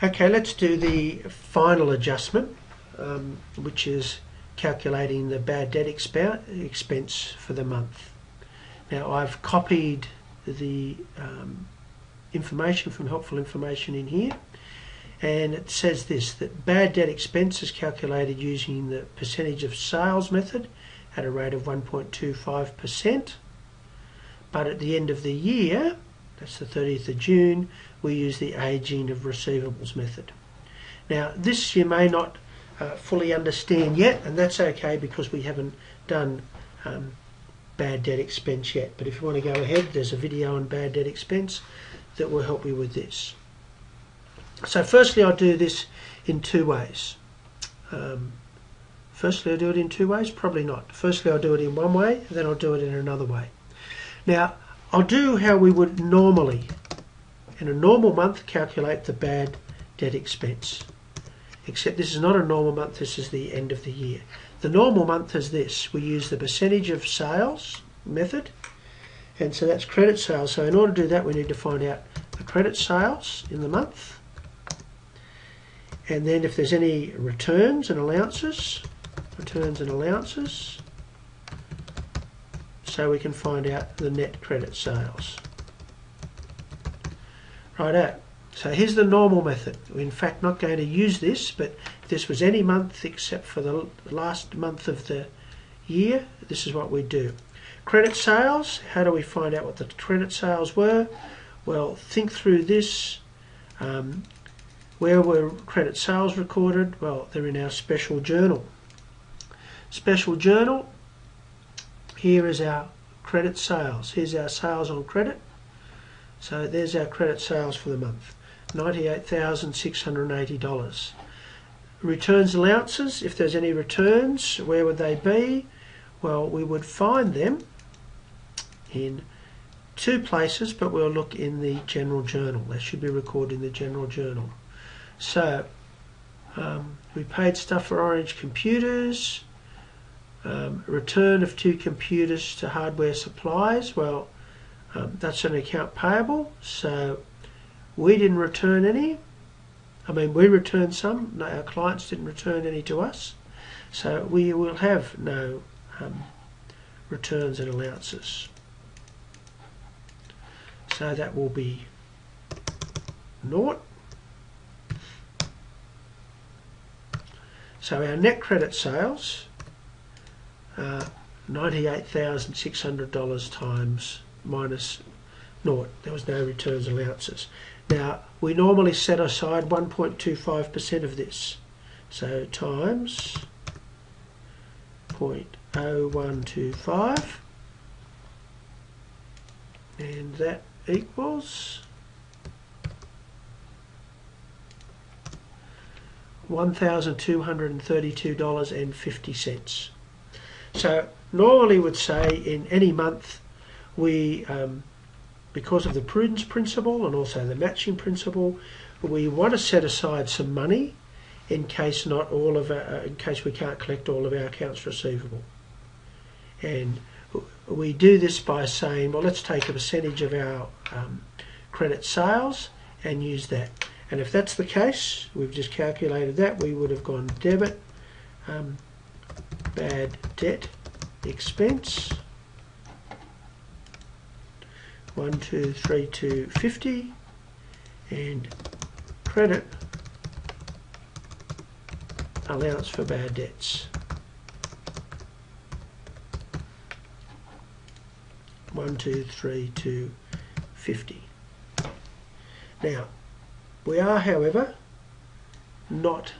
Okay, let's do the final adjustment, um, which is calculating the bad debt exp expense for the month. Now I've copied the um, information from helpful information in here and it says this that bad debt expense is calculated using the percentage of sales method at a rate of 1.25% but at the end of the year that's the 30th of June we use the aging of receivables method now this you may not uh, fully understand yet and that's okay because we haven't done um, bad debt expense yet but if you want to go ahead there's a video on bad debt expense that will help you with this so firstly I'll do this in two ways. Um, firstly I'll do it in two ways? Probably not. Firstly I'll do it in one way, then I'll do it in another way. Now I'll do how we would normally, in a normal month, calculate the bad debt expense. Except this is not a normal month, this is the end of the year. The normal month is this. We use the percentage of sales method, and so that's credit sales. So in order to do that we need to find out the credit sales in the month and then if there's any returns and allowances, returns and allowances, so we can find out the net credit sales. Right out. So here's the normal method. We're in fact not going to use this, but if this was any month except for the last month of the year, this is what we do. Credit sales, how do we find out what the credit sales were? Well, think through this. Um, where were credit sales recorded? Well, they're in our special journal. Special journal, here is our credit sales. Here's our sales on credit. So there's our credit sales for the month, $98,680. Returns allowances, if there's any returns, where would they be? Well, we would find them in two places, but we'll look in the general journal. They should be recorded in the general journal. So um, we paid stuff for Orange computers, um, return of two computers to hardware supplies. Well, um, that's an account payable, so we didn't return any. I mean, we returned some. No, our clients didn't return any to us, so we will have no um, returns and allowances. So that will be naught. So our net credit sales Uh, are $98,600 times minus naught. There was no returns allowances. Now, we normally set aside 1.25% of this. So times 0.0125 and that equals $1,232.50. So normally would say in any month we, um, because of the prudence principle and also the matching principle, we want to set aside some money in case not all of our, uh, in case we can't collect all of our accounts receivable. And we do this by saying, well, let's take a percentage of our um, credit sales and use that. And if that's the case, we've just calculated that, we would have gone debit, um, bad debt expense, 1, 2, 3, 2, 50, and credit allowance for bad debts. One, two, three, two, fifty. Now, we are, however, not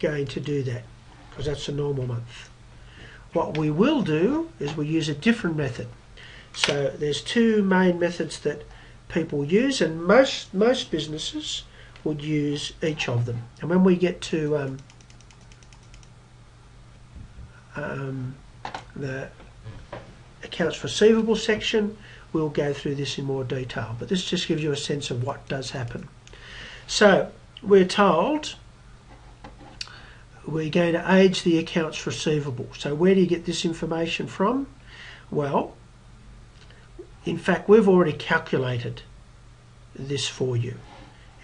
going to do that because that's a normal month. What we will do is we use a different method. So there's two main methods that people use and most most businesses would use each of them. And when we get to um, um, the accounts receivable section, we'll go through this in more detail. But this just gives you a sense of what does happen. So we're told we're going to age the accounts receivable. So where do you get this information from? Well, in fact, we've already calculated this for you.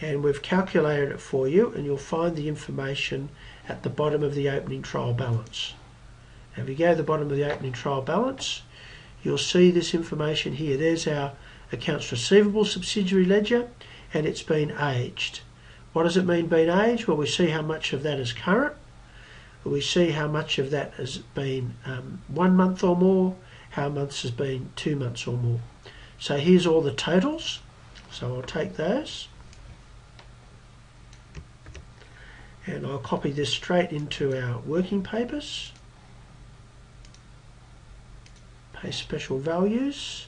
and we've calculated it for you and you'll find the information at the bottom of the opening trial balance. If you go to the bottom of the opening trial balance you'll see this information here. There's our accounts receivable subsidiary ledger and it's been aged. What does it mean being aged? Well we see how much of that is current we see how much of that has been um, one month or more, how months has been two months or more. So here's all the totals. So I'll take those and I'll copy this straight into our working papers. Paste special values.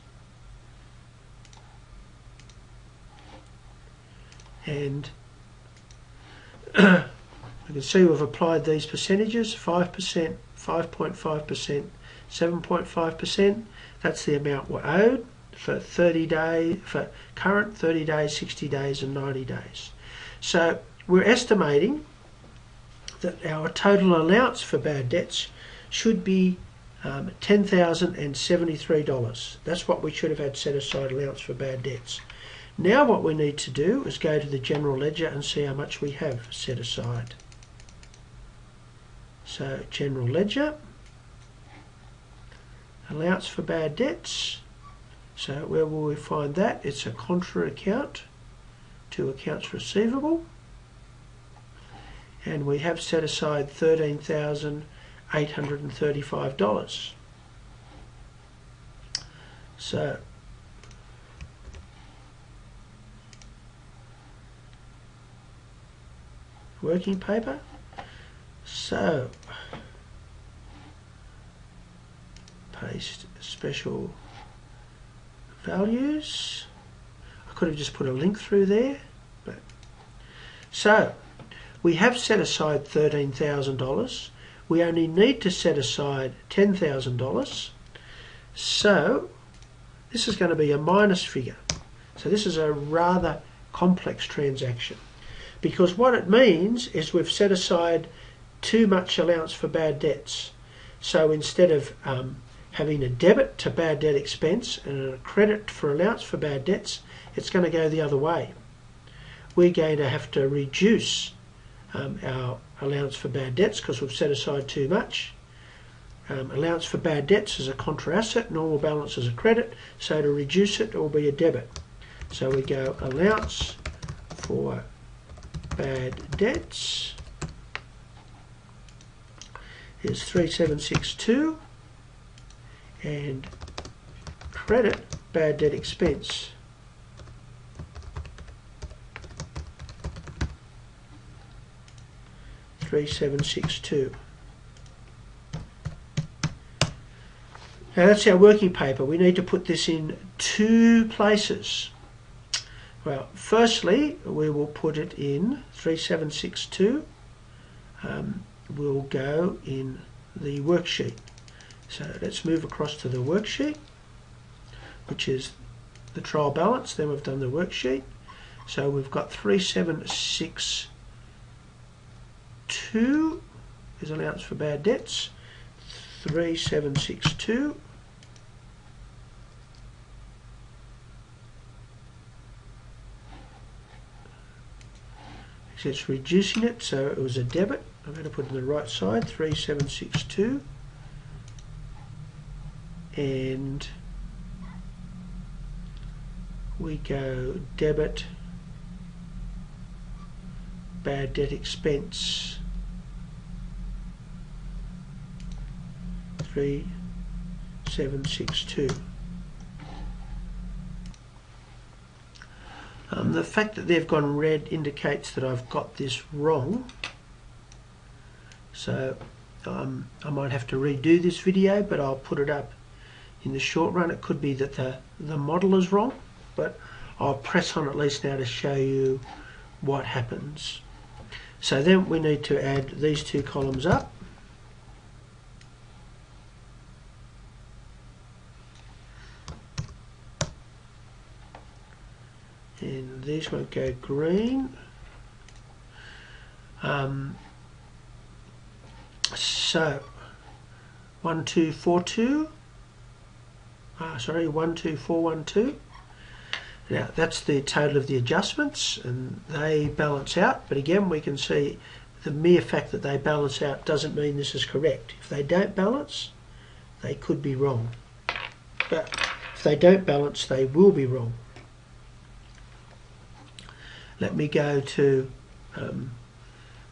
And You can see we've applied these percentages, 5%, 5.5%, 7.5%. That's the amount we're owed for 30 days, for current 30 days, 60 days and 90 days. So we're estimating that our total allowance for bad debts should be um, $10,073. That's what we should have had set aside allowance for bad debts. Now what we need to do is go to the general ledger and see how much we have set aside. So general ledger, allowance for bad debts. So where will we find that? It's a contra account to accounts receivable. And we have set aside $13,835. So working paper so, paste special values. I could have just put a link through there. But So, we have set aside $13,000. We only need to set aside $10,000. So, this is going to be a minus figure. So this is a rather complex transaction because what it means is we've set aside too much allowance for bad debts. So instead of um, having a debit to bad debt expense and a credit for allowance for bad debts, it's going to go the other way. We're going to have to reduce um, our allowance for bad debts because we've set aside too much. Um, allowance for bad debts is a contra asset, normal balance is a credit, so to reduce it, it will be a debit. So we go allowance for bad debts is 3762 and credit bad debt expense Three seven six two. Now that's our working paper. We need to put this in two places. Well, firstly, we will put it in 3762 um, will go in the worksheet. So let's move across to the worksheet, which is the trial balance. Then we've done the worksheet. So we've got 3762 is allowance for bad debts. 3762 it's reducing it so it was a debit I'm going to put it on the right side 3762 and we go debit bad debt expense 3762 um, the fact that they've gone red indicates that I've got this wrong. So um, I might have to redo this video, but I'll put it up in the short run. It could be that the, the model is wrong, but I'll press on at least now to show you what happens. So then we need to add these two columns up. And these won't go green. Um, so, 1242, uh, sorry, 12412. Now that's the total of the adjustments and they balance out, but again we can see the mere fact that they balance out doesn't mean this is correct. If they don't balance, they could be wrong. But if they don't balance, they will be wrong. Let me go to um,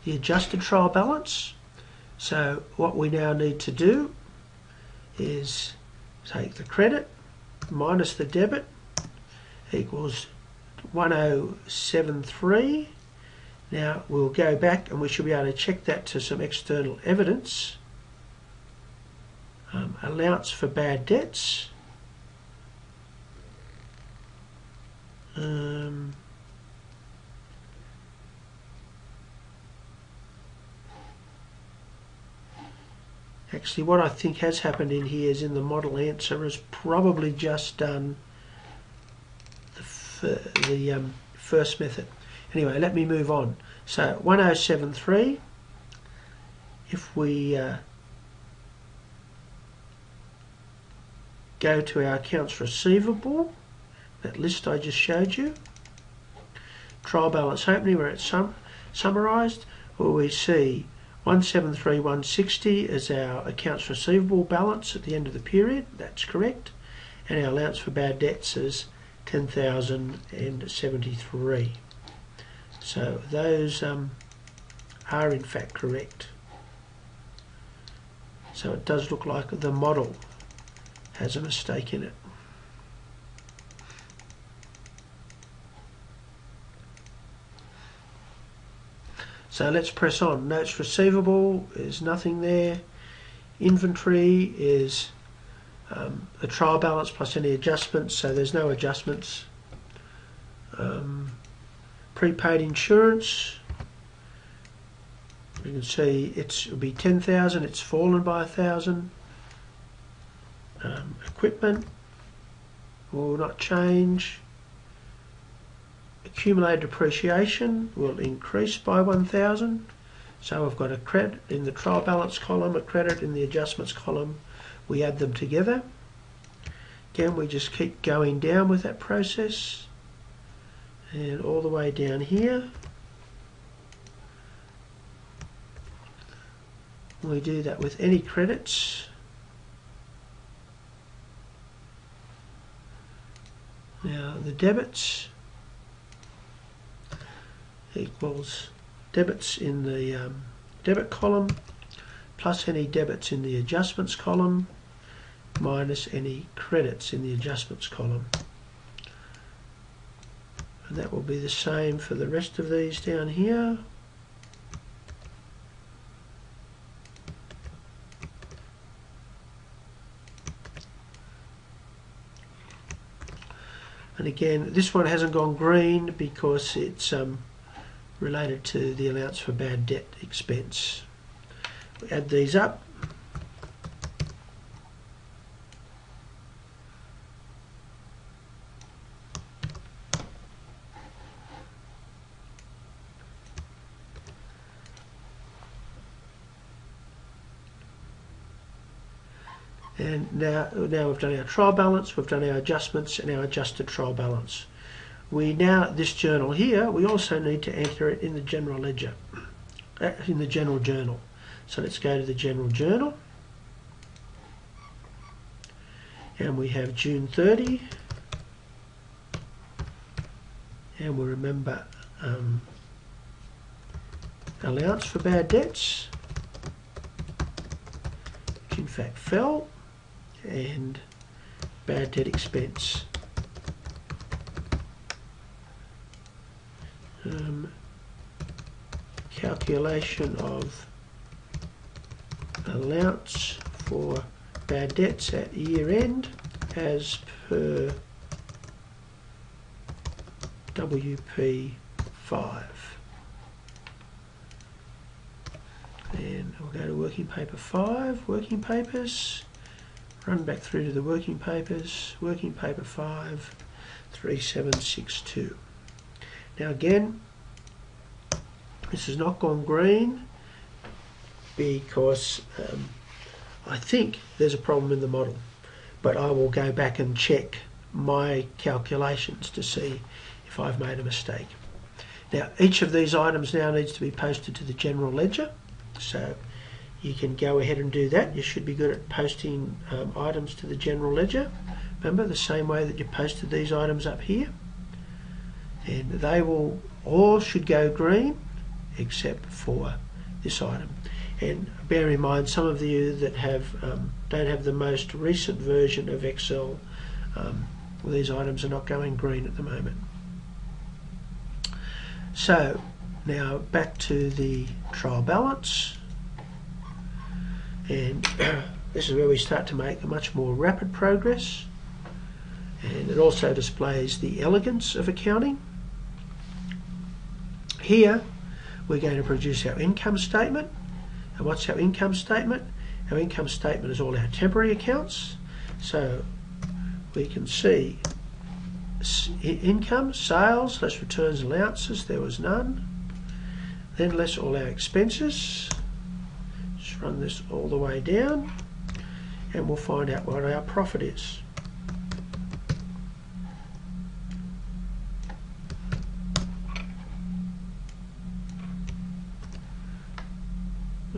the adjusted trial balance. So what we now need to do is take the credit minus the debit equals 1073. Now we'll go back and we should be able to check that to some external evidence. Um, allowance for bad debts. Um, actually what I think has happened in here is in the model answer is probably just done the, the um, first method. Anyway, let me move on. So 1073, if we uh, go to our accounts receivable, that list I just showed you, trial balance opening where it's sum summarised, where we see 173,160 is our accounts receivable balance at the end of the period, that's correct, and our allowance for bad debts is 10,073. So those um, are in fact correct. So it does look like the model has a mistake in it. So let's press on. Notes receivable is nothing there. Inventory is um, the trial balance plus any adjustments, so there's no adjustments. Um, prepaid insurance, you can see it's, it'll be 10,000, it's fallen by a thousand. Um, equipment will not change. Accumulated depreciation will increase by 1,000. So we've got a credit in the trial balance column, a credit in the adjustments column, we add them together. Again, we just keep going down with that process and all the way down here. We do that with any credits. Now the debits equals debits in the um, debit column plus any debits in the adjustments column minus any credits in the adjustments column. And that will be the same for the rest of these down here. And again, this one hasn't gone green because it's um, related to the allowance for bad debt expense. We add these up. And now, now we've done our trial balance, we've done our adjustments and our adjusted trial balance. We now, this journal here, we also need to enter it in the general ledger, uh, in the general journal. So let's go to the general journal. And we have June 30. And we remember um, allowance for bad debts, which in fact fell and bad debt expense. Um, calculation of allowance for bad debts at year end as per WP5 and we'll go to working paper 5 working papers run back through to the working papers, working paper 5, 3762. Now again, this has not gone green because um, I think there's a problem in the model, but I will go back and check my calculations to see if I've made a mistake. Now, each of these items now needs to be posted to the general ledger. So you can go ahead and do that. You should be good at posting um, items to the general ledger. Remember, the same way that you posted these items up here. And they will all should go green except for this item. And bear in mind, some of you that have um, don't have the most recent version of Excel, um, well, these items are not going green at the moment. So now back to the trial balance. And this is where we start to make a much more rapid progress. And it also displays the elegance of accounting. Here we're going to produce our income statement. And what's our income statement? Our income statement is all our temporary accounts. So we can see income, sales, less returns allowances, there was none. Then less all our expenses. Just run this all the way down and we'll find out what our profit is.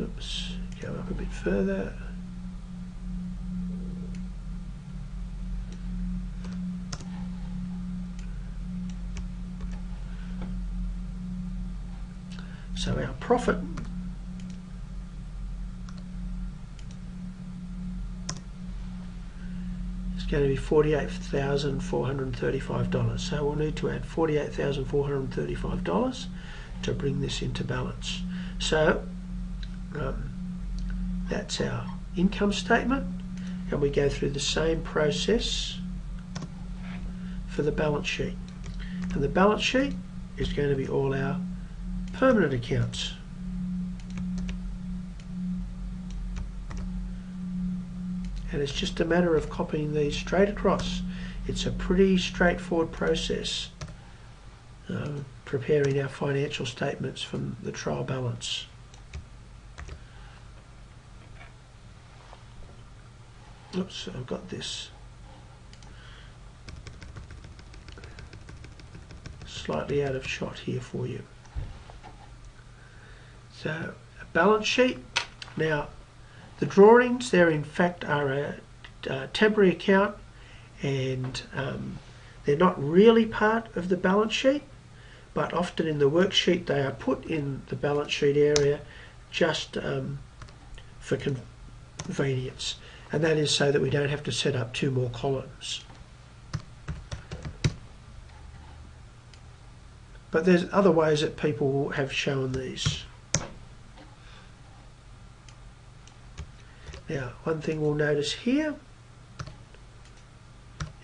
Oops, go up a bit further. So our profit is going to be $48,435. So we'll need to add $48,435 to bring this into balance. So um, that's our income statement and we go through the same process for the balance sheet. And the balance sheet is going to be all our permanent accounts. And it's just a matter of copying these straight across. It's a pretty straightforward process um, preparing our financial statements from the trial balance. Oops, I've got this slightly out of shot here for you. So a balance sheet. Now the drawings there in fact are a, a temporary account and um, they're not really part of the balance sheet but often in the worksheet they are put in the balance sheet area just um, for convenience and that is so that we don't have to set up two more columns. But there's other ways that people have shown these. Now, one thing we'll notice here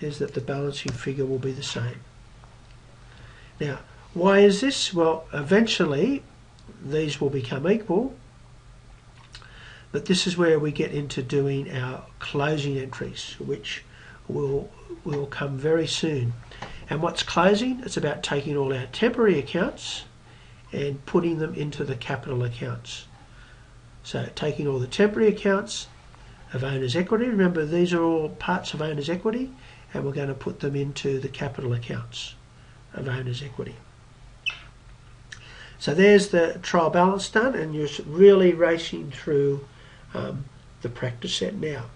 is that the balancing figure will be the same. Now, why is this? Well, eventually these will become equal, but this is where we get into doing our closing entries, which will, will come very soon. And what's closing? It's about taking all our temporary accounts and putting them into the capital accounts. So taking all the temporary accounts of owner's equity. Remember, these are all parts of owner's equity, and we're going to put them into the capital accounts of owner's equity. So there's the trial balance done, and you're really racing through um, the practice set now.